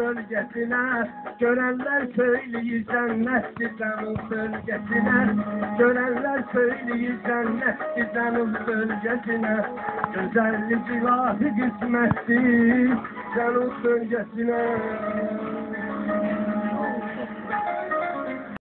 bölgesine Görenler söyleyir cennetli canım bölgesine Görenler söyleyir cennetli canım bölgesine. Güzellik ilahi kısmetli canım bölgesine.